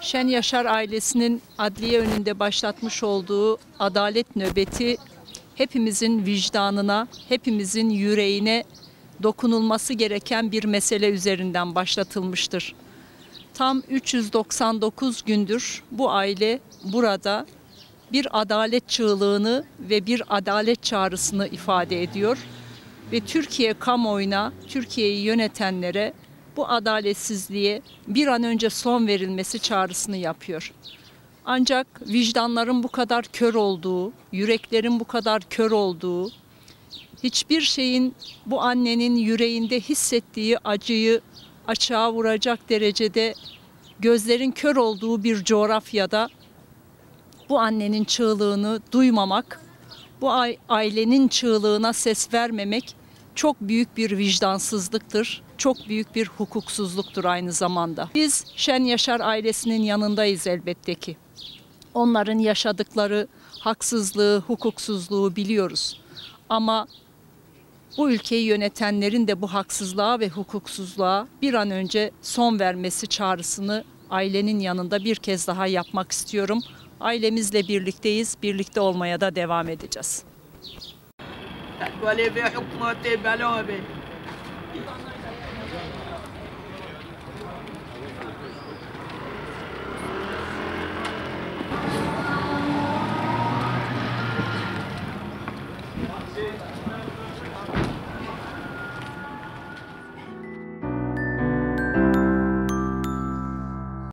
Şen Yaşar ailesinin adliye önünde başlatmış olduğu adalet nöbeti hepimizin vicdanına, hepimizin yüreğine dokunulması gereken bir mesele üzerinden başlatılmıştır. Tam 399 gündür bu aile burada bir adalet çığlığını ve bir adalet çağrısını ifade ediyor ve Türkiye kamuoyuna, Türkiye'yi yönetenlere bu adaletsizliğe bir an önce son verilmesi çağrısını yapıyor. Ancak vicdanların bu kadar kör olduğu, yüreklerin bu kadar kör olduğu, hiçbir şeyin bu annenin yüreğinde hissettiği acıyı açığa vuracak derecede gözlerin kör olduğu bir coğrafyada bu annenin çığlığını duymamak, bu ailenin çığlığına ses vermemek çok büyük bir vicdansızlıktır. Çok büyük bir hukuksuzluktur aynı zamanda. Biz Şen Yaşar ailesinin yanındayız elbette ki. Onların yaşadıkları haksızlığı, hukuksuzluğu biliyoruz. Ama bu ülkeyi yönetenlerin de bu haksızlığa ve hukuksuzluğa bir an önce son vermesi çağrısını ailenin yanında bir kez daha yapmak istiyorum. Ailemizle birlikteyiz, birlikte olmaya da devam edeceğiz.